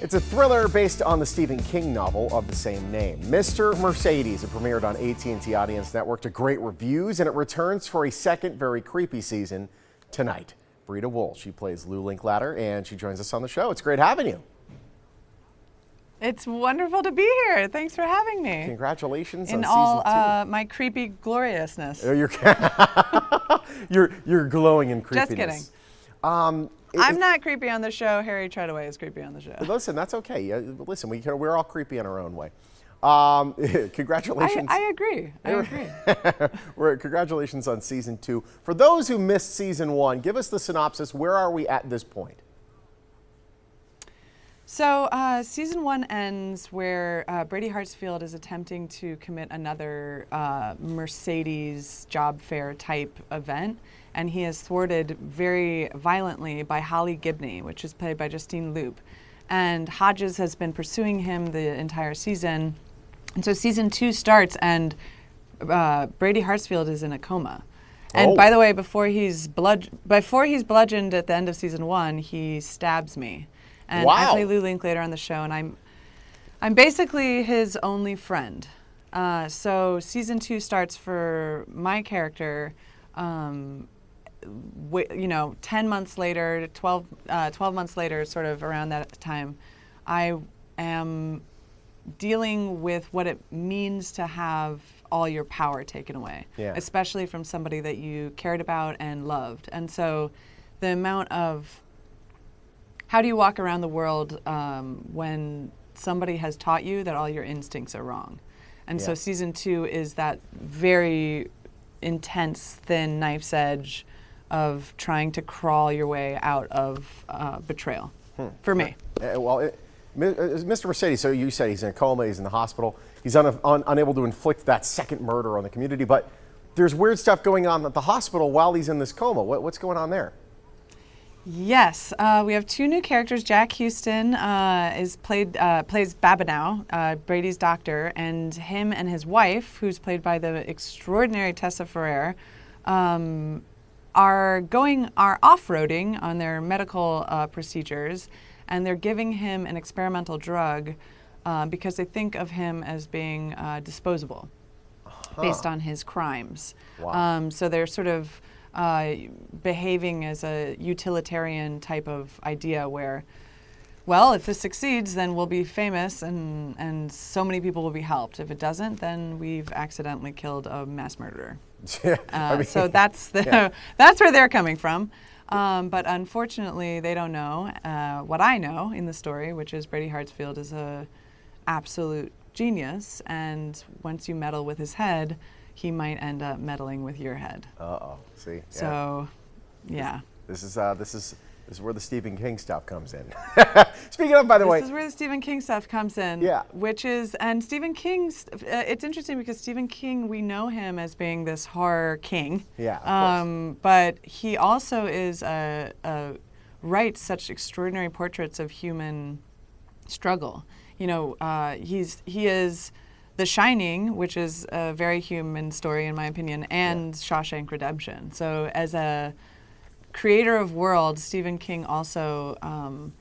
It's a thriller based on the Stephen King novel of the same name. Mr. Mercedes, it premiered on AT&T Audience Network to great reviews, and it returns for a second very creepy season tonight. Breeda Wool, she plays Lou Linklater, and she joins us on the show. It's great having you. It's wonderful to be here. Thanks for having me. Congratulations In on all season two. uh, my creepy gloriousness. Oh, you're, you're, you're glowing in creepiness. Just kidding. Um, it- I'm not creepy on the show. Harry Treadaway is creepy on the show. Listen, that's okay. Uh, listen, we, we're all creepy in our own way. Um, I, congratulations. I agree. I agree. We're, congratulations on season two. For those who missed season one, give us the synopsis. Where are we at this point? So, uh, season one ends where uh, Brady Hartsfield is attempting to commit another uh, Mercedes job fair type event, and he is thwarted very violently by Holly Gibney, which is played by Justine Lupe. And Hodges has been pursuing him the entire season. And so, season two starts, and uh, Brady Hartsfield is in a coma. And Oh. by the way, before he's bludg- before he's bludgeoned at the end of season one, he stabs me. And Wow. I play Lou Linklater on the show, and I'm I'm basically his only friend. Uh, so season two starts for my character. Um, you know, 10 months later, 12, uh, 12 months later, sort of around that time, I am dealing with what it means to have all your power taken away, Yeah. especially from somebody that you cared about and loved. And so the amount of how do you walk around the world um, when somebody has taught you that all your instincts are wrong? And so season two is that very intense, thin knife's edge of trying to crawl your way out of uh, betrayal for me. Uh, well, it, uh, Mr. Mercedes, so you said he's in a coma, he's in the hospital, he's un, un, unable to inflict that second murder on the community, but there's weird stuff going on at the hospital while he's in this coma. What, what's going on there? Yes, uh, we have two new characters. Jack Huston uh, is played uh, plays Babineau, uh, Brady's doctor, and him and his wife, who's played by the extraordinary Tessa Ferrer, um, are going are off-roading on their medical uh, procedures, and they're giving him an experimental drug uh, because they think of him as being uh, disposable based on his crimes. Wow. Um, so they're sort of uh, behaving as a utilitarian type of idea where, well, if this succeeds, then we'll be famous and, and so many people will be helped. If it doesn't, then we've accidentally killed a mass murderer. I Uh, mean, so that's the that's where they're coming from. Um, but unfortunately, they don't know uh, what I know in the story, which is Brady Hartsfield is a absolute genius, and once you meddle with his head, he might end up meddling with your head. uh-oh, see? yeah. So, yeah. This is, uh, this, is, this is where the Stephen King stuff comes in. Speaking of, by the way, This is where the Stephen King stuff comes in. Yeah. Which is, and Stephen King's, uh, it's interesting because Stephen King, we know him as being this horror king. Yeah, of course. Um, but he also is a, a writes such extraordinary portraits of human struggle. You know, uh, he's he is The Shining, which is a very human story in my opinion, and Shawshank Redemption. So as a creator of worlds, Stephen King also um,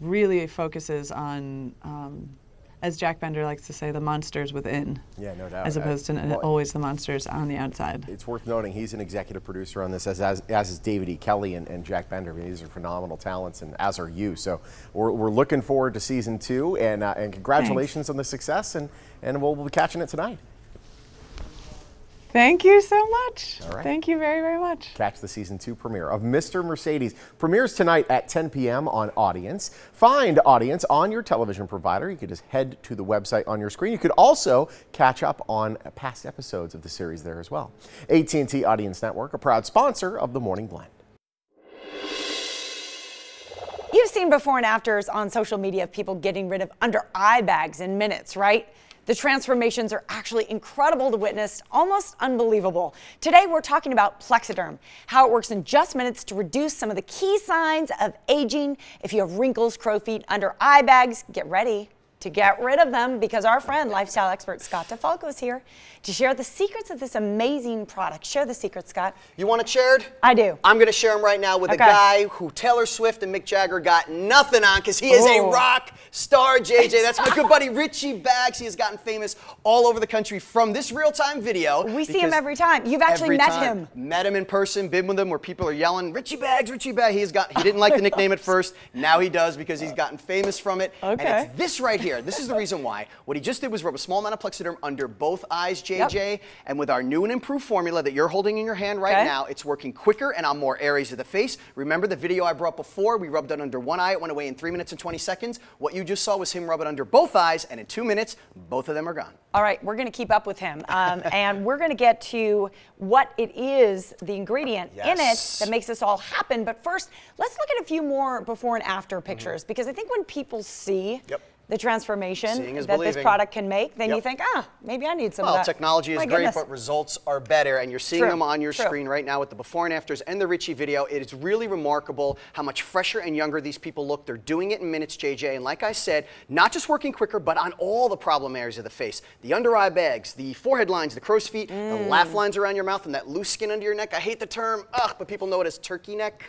really focuses on, um, as Jack Bender likes to say, the monsters within, yeah, no doubt. as opposed to well, always the monsters on the outside. It's worth noting he's an executive producer on this, as, as, as is David E. Kelley and, and Jack Bender. I mean, these are phenomenal talents, and as are you. So we're, we're looking forward to season two, and, uh, and congratulations on the success, and, and we'll, we'll be catching it tonight. Thank you so much. All right. Thank you very, very much. Catch the season two premiere of Mr. Mercedes. Premieres tonight at 10 p.m. on Audience. Find Audience on your television provider. You could just head to the website on your screen. You could also catch up on past episodes of the series there as well. AT&T Audience Network, a proud sponsor of the Morning Blend. You've seen before and afters on social media of people getting rid of under eye bags in minutes, right? The transformations are actually incredible to witness, almost unbelievable. Today we're talking about Plexiderm, how it works in just minutes to reduce some of the key signs of aging. If you have wrinkles, crow's feet, under eye bags, get ready. To get rid of them because our friend, lifestyle expert Scott DeFalco is here to share the secrets of this amazing product. Share the secrets, Scott. You want it shared? I do. I'm going to share them right now with Okay. a guy who Taylor Swift and Mick Jagger got nothing on because he is Oh. a rock star, JJ. That's my good buddy Richie Bags. He has gotten famous all over the country from this real time video. We see him every time. You've actually met time. him. Met him in person, been with him where people are yelling, Richie Bags, Richie Bags. He's got, he didn't like the nickname at first. Now he does because he's gotten famous from it. Okay. And it's this right here. This is the reason why. What he just did was rub a small amount of Plexiderm under both eyes, JJ. And with our new and improved formula that you're holding in your hand right Okay. now, it's working quicker and on more areas of the face. Remember the video I brought before? We rubbed it under one eye. It went away in 3 minutes and 20 seconds. What you just saw was him rub it under both eyes, and in 2 minutes, both of them are gone. All right, we're going to keep up with him. Um, and we're going to get to what it is, the ingredient in it that makes this all happen. But first, let's look at a few more before and after pictures because I think when people see Yep. The transformation that this product can make, then you think, ah, maybe I need some Well, of that. technology is My great, goodness. but results are better. And you're seeing True, them on your true. screen right now with the before and afters and the Richie video. It is really remarkable how much fresher and younger these people look. They're doing it in minutes, JJ. And like I said, not just working quicker, but on all the problem areas of the face the under eye bags, the forehead lines, the crow's feet, the Mm. laugh lines around your mouth, and that loose skin under your neck. I hate the term, ugh, but people know it as turkey neck.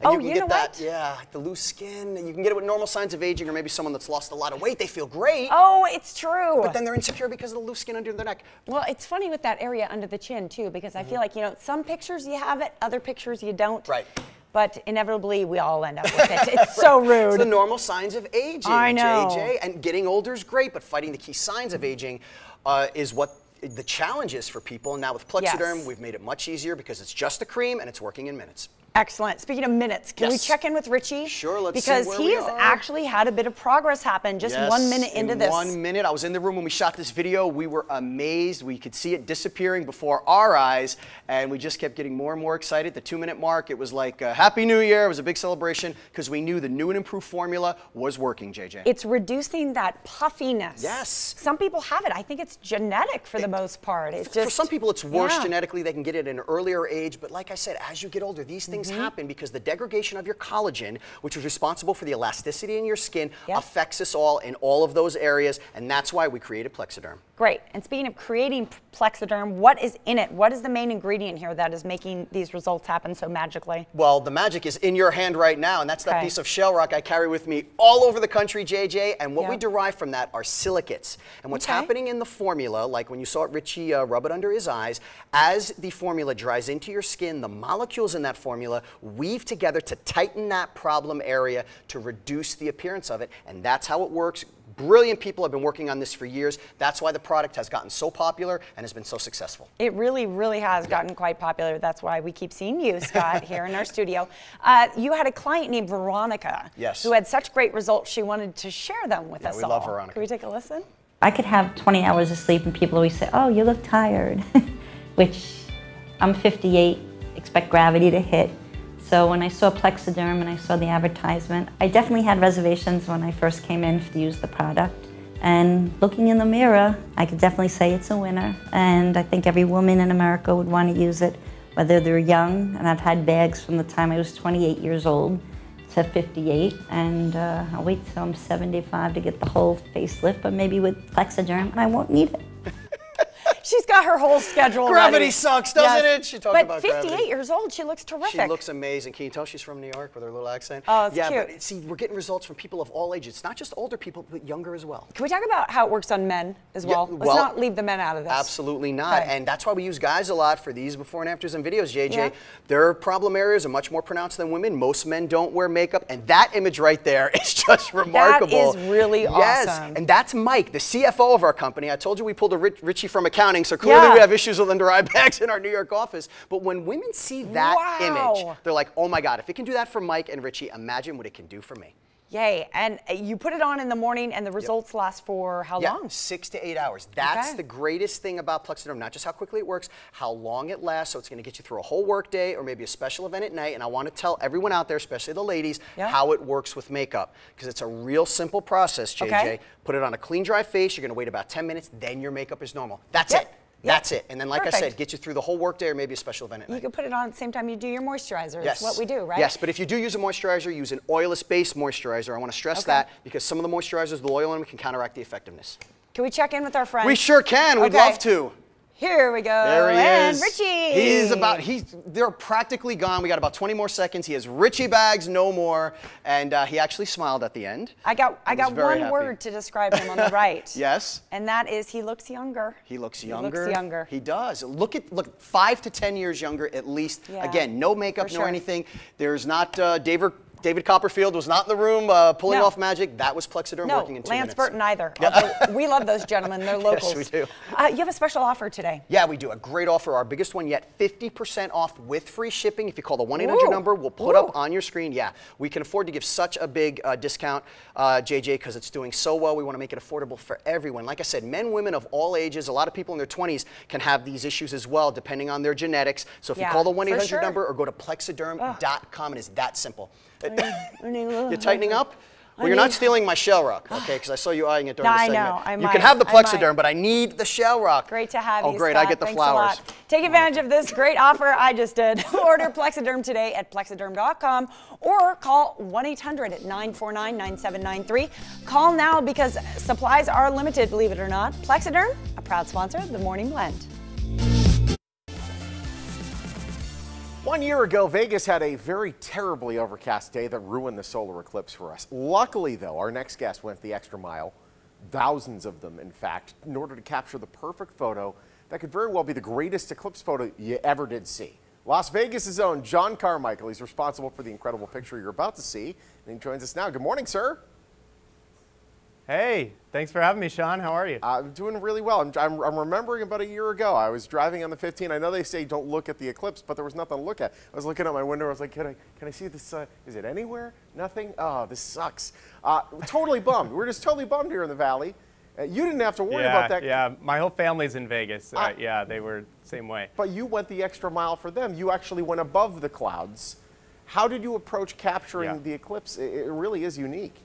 And Oh, you can you get know that, what? yeah, the loose skin. You can get it with normal signs of aging, or maybe someone that's lost a lot of weight. They feel great. Oh, it's true. But then they're insecure because of the loose skin under their neck. Well, it's funny with that area under the chin too, because I feel like you know some pictures you have it, other pictures you don't. Right. But inevitably we all end up with it. It's so rude. It's the normal signs of aging, I know. JJ. And getting older is great, but fighting the key signs of aging uh, is what the challenge is for people. And now with Plexiderm, Yes. we've made it much easier because it's just a cream and it's working in minutes. Excellent. Speaking of minutes, can we check in with Richie? Sure, let's see Because he has are. actually had a bit of progress happen just one minute into in this. One minute. I was in the room when we shot this video. We were amazed. We could see it disappearing before our eyes, and we just kept getting more and more excited. The two minute mark, it was like uh, Happy New Year. It was a big celebration because we knew the new and improved formula was working, JJ. It's reducing that puffiness. Yes. Some people have it. I think it's genetic for the most part. It For just some people, it's worse Yeah. genetically. They can get it at an earlier age. But like I said, as you get older, these things Mm-hmm. happen because the degradation of your collagen, which is responsible for the elasticity in your skin, Yep. affects us all in all of those areas. And that's why we created Plexiderm. Great. And speaking of creating Plexiderm, what is in it? What is the main ingredient here that is making these results happen so magically? Well, the magic is in your hand right now, and that's that Okay. piece of shell rock I carry with me all over the country, JJ. And what we derive from that are silicates. And what's Okay. happening in the formula, like when you saw Richie uh, rub it under his eyes, as the formula dries into your skin, the molecules in that formula weave together to tighten that problem area to reduce the appearance of it. And that's how it works. Brilliant people have been working on this for years. That's why the product has gotten so popular and has been so successful. It really, really has gotten quite popular. That's why we keep seeing you, Scott, here in our studio. Uh, you had a client named Veronica. Yes. Who had such great results, she wanted to share them with Yeah, us we all. love Veronica. Can we take a listen? I could have 20 hours of sleep and people always say, oh, you look tired, which I'm 58, expect gravity to hit. So when I saw Plexiderm and I saw the advertisement, I definitely had reservations when I first came in to use the product. And looking in the mirror, I could definitely say it's a winner. And I think every woman in America would want to use it, whether they're young, and I've had bags from the time I was 28 years old to 58, and uh, I'll wait till I'm 75 to get the whole facelift, but maybe with Plexiderm, I won't need it. She's got her whole schedule. Gravity ready. sucks, doesn't it? She talked but about 58 gravity. years old, she looks terrific. She looks amazing. Can you tell she's from New York with her little accent? Oh, it's yeah, cute. but see, we're getting results from people of all ages. It's not just older people, but younger as well. Can we talk about how it works on men as well? Yeah, Let's not leave the men out of this. Absolutely not. Okay. And that's why we use guys a lot for these before and afters and videos, JJ. Yeah. Their problem areas are much more pronounced than women. Most men don't wear makeup. And that image right there is just remarkable. That is really yes. awesome. And that's Mike, the CFO of our company. I told you we pulled a Rich, Richie from accounting, so clearly Yeah. we have issues with under eye bags in our New York office. But when women see that Wow. image, they're like, oh my God, if it can do that for Mike and Richie, imagine what it can do for me. Yay. And uh, you put it on in the morning, and the results last for how Yeah, long? six to eight hours. That's Okay. the greatest thing about Plexiderm, not just how quickly it works, how long it lasts. So it's going to get you through a whole work day or maybe a special event at night. And I want to tell everyone out there, especially the ladies, Yeah. how it works with makeup. Because it's a real simple process, JJ. Okay. Put it on a clean, dry face. You're going to wait about 10 minutes. Then your makeup is normal. That's Yep. it. That's it. And then, like I said, get you through the whole workday or maybe a special event at You night. can put it on at the same time you do your moisturizer. Yes. It's what we do, right? Yes, but if you do use a moisturizer, use an oilless-based moisturizer. I want to stress Okay. that because some of the moisturizers with oil in them can counteract the effectiveness. Can we check in with our friends? We sure can. We'd Okay. love to. Here we go. There he and is. Richie. He's about. He's. They're practically gone. We got about 20 more seconds. He has Richie bags, no more, and uh, he actually smiled at the end. I got I got one happy. word to describe him on the right. Yes. And that is he looks younger. He looks He younger. looks younger. He does. Look at look five to ten years younger at least. Yeah, Again, no makeup, for no sure. anything. There's not uh, David. David Copperfield was not in the room uh, pulling No. off magic. That was Plexiderm No, working in two Lance minutes. Burton either. Although we love those gentlemen. They're locals. Yes, we do. Uh, you have a special offer today. Yeah, we do. A great offer. Our biggest one yet 50% off with free shipping. If you call the 1 800 number, we'll put Ooh. up on your screen. Yeah, we can afford to give such a big uh, discount, uh, JJ, because it's doing so well. We want to make it affordable for everyone. Like I said, men, women of all ages, a lot of people in their 20s can have these issues as well, depending on their genetics. So if Yeah, you call the for 1 800 sure. number or go to plexiderm.com, it is that simple. You're tightening up? Well, you're not stealing my shell rock, okay? Because I saw you eyeing it during No, the I segment. know, I you might, can have the I. Plexiderm, but I need the shell rock. Great to have oh, you. Oh, great! I get the Thanks flowers. A lot. Take advantage of this great offer I just did. Order Plexiderm today at plexiderm.com or call 1 800 949 9793. Call now because supplies are limited, believe it or not. Plexiderm, a proud sponsor of the Morning Blend. One year ago, Vegas had a very terribly overcast day that ruined the solar eclipse for us. Luckily, though, our next guest went the extra mile, thousands of them, in fact, in order to capture the perfect photo that could very well be the greatest eclipse photo you ever did see. Las Vegas' own John Carmichael. He's responsible for the incredible picture you're about to see, and he joins us now. Good morning, sir. Hey, thanks for having me, Sean. How are you? I'm doing really well. I'm, I'm, I'm remembering about a year ago, I was driving on the 15. I know they say don't look at the eclipse, but there was nothing to look at. I was looking out my window. I was like, can I, can I see this? Uh, is it anywhere? Nothing? Oh, this sucks. Uh, totally bummed. We're just totally bummed here in the valley. Uh, you didn't have to worry yeah, about that. yeah. My whole family's in Vegas. Uh, Ah. yeah, they were same way. But you went the extra mile for them. You actually went above the clouds. How did you approach capturing Yeah. the eclipse? It, it really is unique.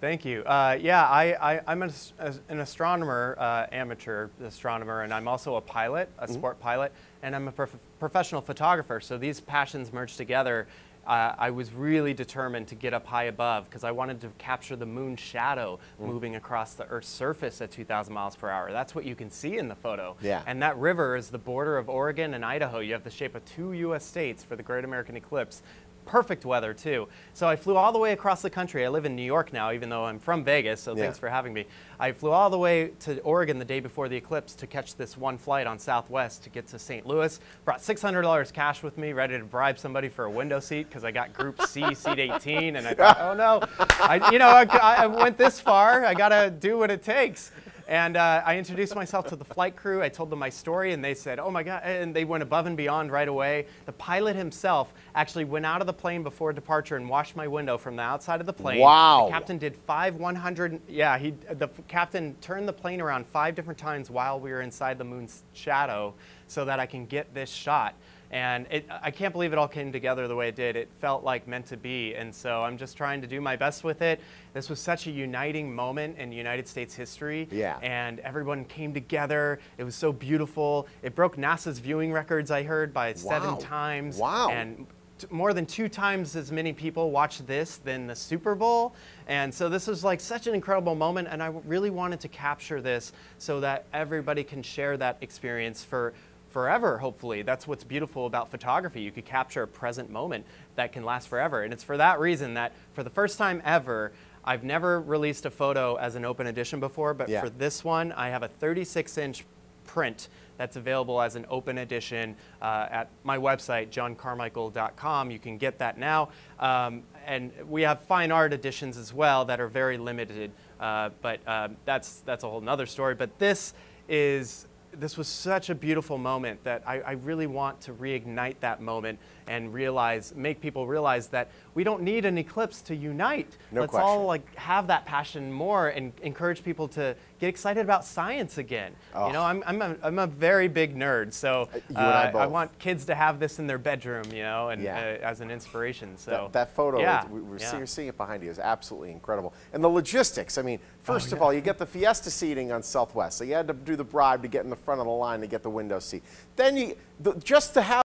Thank you. Uh, yeah, I, I, I'm an, as- as- an astronomer, uh, amateur astronomer, and I'm also a pilot, a sport pilot, and I'm a prof- professional photographer. So these passions merged together. Uh, I was really determined to get up high above because I wanted to capture the moon's shadow moving across the Earth's surface at 2,000 miles per hour. That's what you can see in the photo. Yeah. And that river is the border of Oregon and Idaho. You have the shape of two U.S. states for the Great American Eclipse. Perfect weather, too. So I flew all the way across the country. I live in New York now, even though I'm from Vegas, so Yeah. thanks for having me. I flew all the way to Oregon the day before the eclipse to catch this one flight on Southwest to get to St. Louis. Brought $600 cash with me, ready to bribe somebody for a window seat because I got Group C, seat 18, and I thought, oh no, I, you know, I, I went this far. I got to do what it takes. And uh, I introduced myself to the flight crew. I told them my story, and they said, "Oh my God!" And they went above and beyond right away. The pilot himself actually went out of the plane before departure and washed my window from the outside of the plane. Wow. The captain did five 100. Yeah, he. The captain turned the plane around five different times while we were inside the moon's shadow, so that I can get this shot. And it, I can't believe it all came together the way it did. It felt like meant to be. And so I'm just trying to do my best with it. This was such a uniting moment in United States history. Yeah. And everyone came together. It was so beautiful. It broke NASA's viewing records, I heard, by Wow. seven times. Wow. And t- more than two times as many people watched this than the Super Bowl. And so this was like such an incredible moment. And I really wanted to capture this so that everybody can share that experience for forever, hopefully. That's what's beautiful about photography. You could capture a present moment that can last forever. And it's for that reason that for the first time ever, I've never released a photo as an open edition before, but Yeah. for this one, I have a 36 inch print that's available as an open edition uh, at my website, johncarmichael.com. You can get that now. Um, and we have fine art editions as well that are very limited, uh, but uh, that's, that's a whole nother story. But this is this was such a beautiful moment that I, I really want to reignite that moment and realize, make people realize that we don't need an eclipse to unite. No Let's question. all like have that passion more and encourage people to get excited about science again. Oh. You know, I'm, I'm, a, I'm a very big nerd, so and I uh, want kids to have this in their bedroom, you know, and Yeah. uh, as an inspiration. So That, that photo, yeah, we, we're yeah. seeing, seeing it behind you, is absolutely incredible. And the logistics, I mean, first of all, you get the Fiesta seating on Southwest, so you had to do the bribe to get in the front of the line to get the window seat. Then you, the, just to have